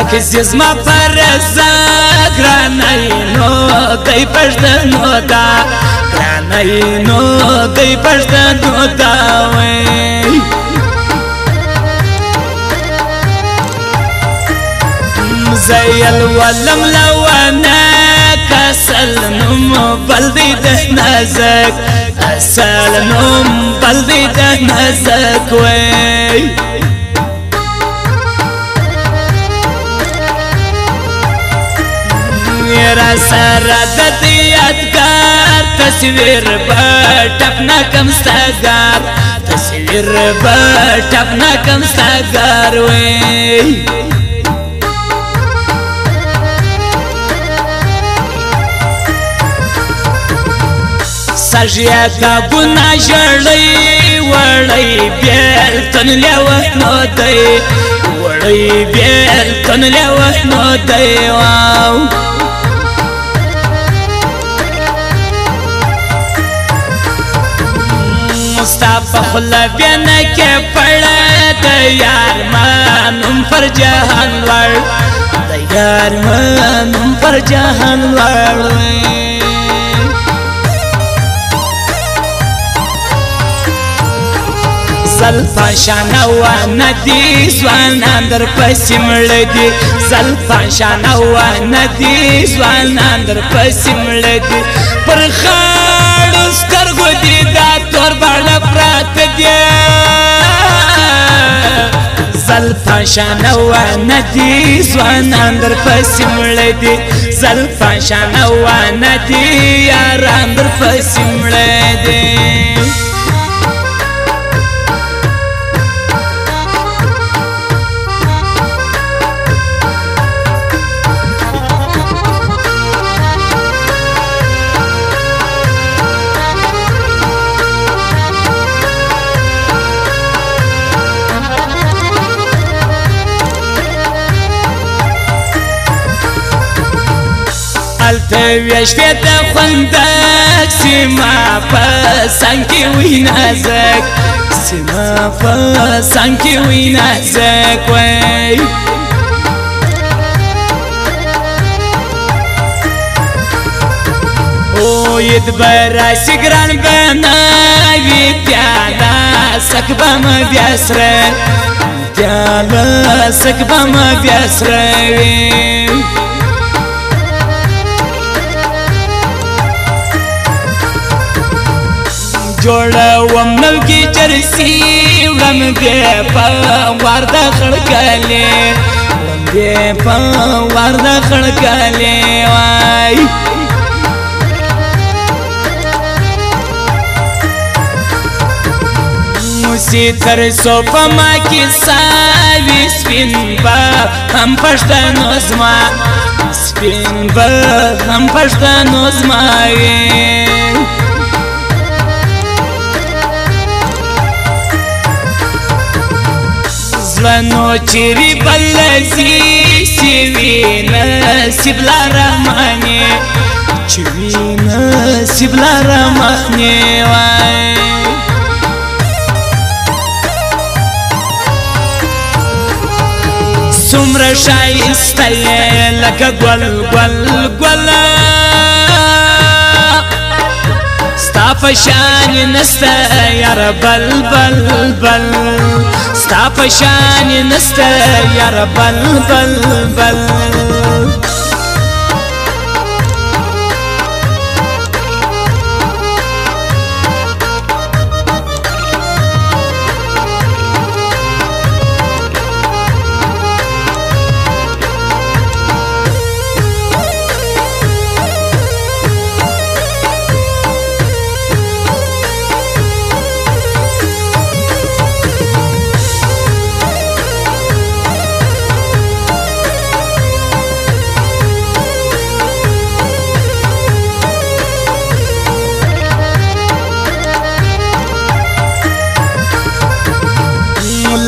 سکسیز ما پر زگرانی نو دی پشتنو دا گرانی نو دی پشتنو دا وی زیل ولم لوانا کسل نم بلدی ده نزک اصل نم بلدی ده نزک وی را سره د دې یادګار تصویر په ټپنا کم ستګار تصویر په ټپنا کم ستګار وې سجیا دا ګنا جړی وړی بیل تن لو نو دی وړی بیل تن لو نو دی واو خلا بیا نه کې پړه د یار مانم پر جهان لړ د یار مانم پر جهان لړ زلفا شانوا ندی زوانان در پسی ملدی زلفا شانوا ندی زوانان در پسی ملدی پر خاړو سترګو دی رات دی زلفا شانو ندی زوانان در پسی مړ دی زلفا شانو ندی یاران در پسی مړ دی الته ویشته د خوندک سیما په سنګي وینازک سیما په سنګي وینازک وای وید برا سگران بناوی پیالا سکبم بیاسره پیالا سکبم بیاسره ویم جوړوم نو کې چرسی ورم دې په ورد خړکلې ورم دې په ورد خړکلې وای سی تر سو په ما کې ساوي سپین با هم پښتنو زما سپین با هم پښتنو زما وي اسمنو چری بلزی سیوی نصیب لرمانی چوی نصیب لرمانی وای سمر شایسته لکه گل گل گل پشان نستا یار بل بل بل ستا پشان نستا یار بل بل بل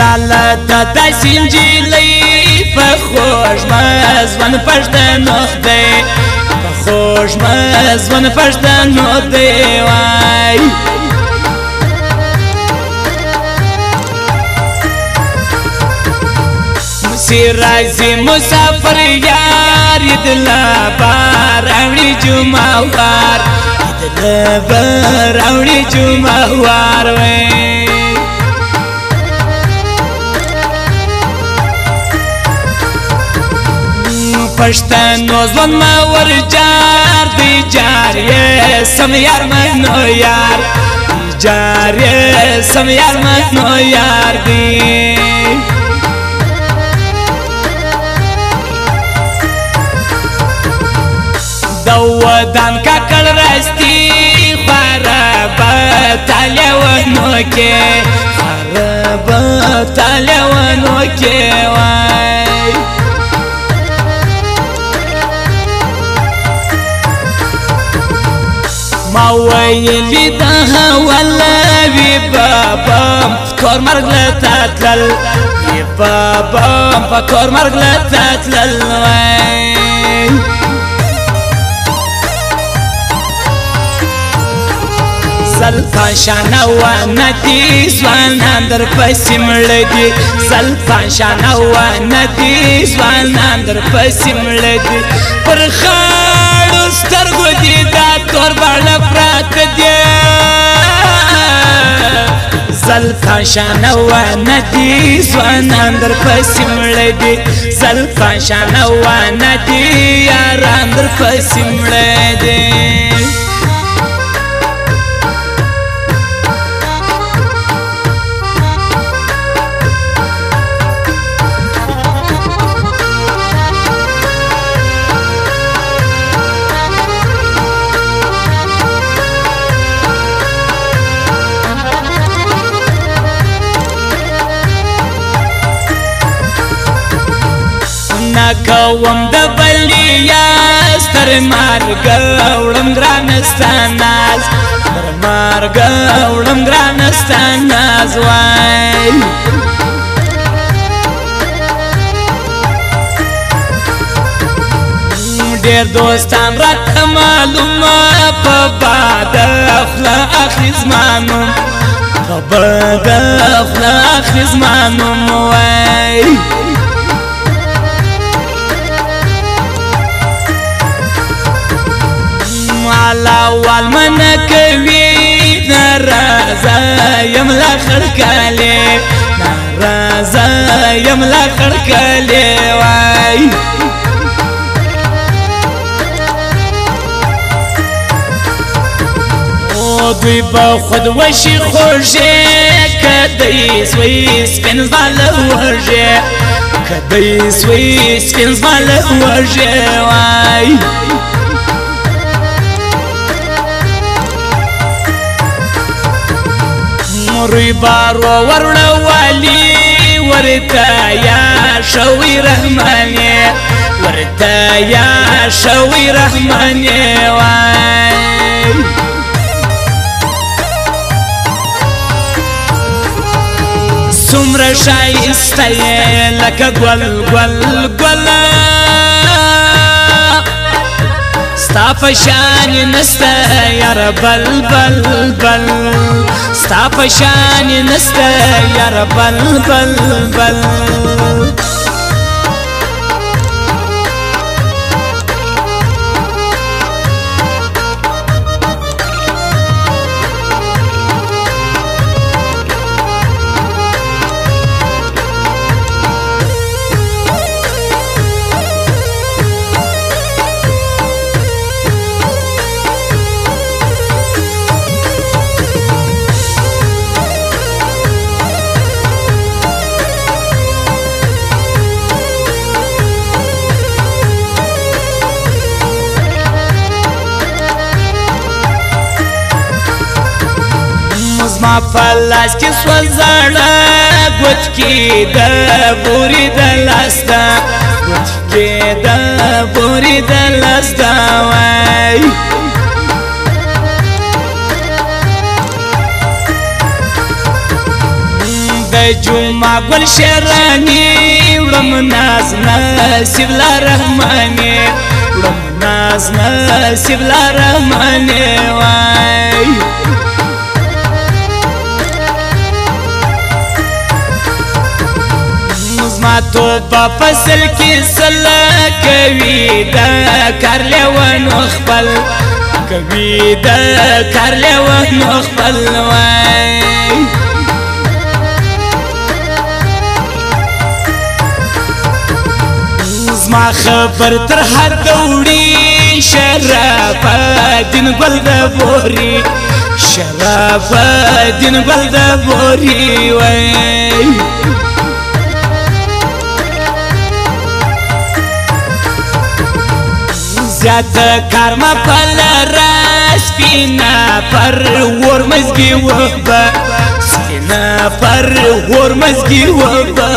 لاله د داسې نجلۍ په خوږ مزون پښتنو دی په خوږ مزون پښتنو دی وای سیرازی مسافر یار دلا بار اوڑی جمعوار دلا بار اوڑی جمعوار وین پښتنو ځوان ما ور جار دی جار یې سم یار منو یار جار یې سم یار منو یار دی دو دان ککل راستی خرابه تلیونو کې خرابه تلیونو کې وای دلی دا حوالا وی بابا کار مرگ لتا تلل وی بابام پا کار مرگ لتا تلل وی سل و ندی زوانان در پسی ملدی سل پاشان و ندی زوانان در پسی ملدی پر خاڑو تور بالا پرات دی زل کاشان و ندی ځوان اندر پسې مړ دی زل کاشان و ندی یار اندر پسې مړ دی کوم د بلیا ستر مارګ اورم ګران ستاناز ستر مارګ اورم ګران ستاناز وای ډیر دوستان راته معلومه په باد افلا اخزمانو په باد افلا اخزمانو وای یم لا خړکاله ناراضه یم لا خړکاله وای دوی با خود وشی خوشی کدی سوی سپین زال ورجه کدی سوی سپین زال ورجه وای روی بارو ورن والی ورتا یا شوی رحمانی ورتا یا شوی رحمانی وای څومره شایسته یې لکه ګل ګل ګل ستا پشان نستا یار بل بل بل ستا پشان نستا یار بل بل بل, بل فلاس کې سول زړه ګوت کې د بوري د لاستا ګوت کې د بوري د لاستا وای د جمعه ګل شرانی ولم ناز نصیب لا رحمانه ولم ناز نصیب لا رحمانه وای توبه فصل کې سلا کوي دا کار لونو خپل کوي دا کار لونو خپل وای زما خبر تر حد وړي شراب دین ګل د بوري شراب دین ګل د بوري وای زیات کار ما پل راش پینا پر ور مزگی و با سینا پر ور مزگی و با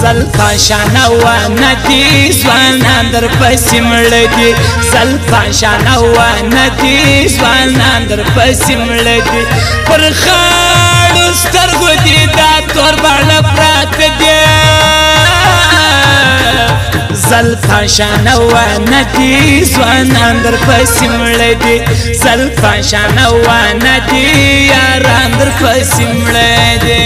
زل پاشانا و ندی زوانان در پسی ملدی زل پاشانا و ندی زوانان در پسی ملدی پر خان سترګو دې دا تور باندې پرات دې زل فاشان و ندی ځوان اندر پسې مړ دې زل فاشان و ندی یار اندر پسې مړ دې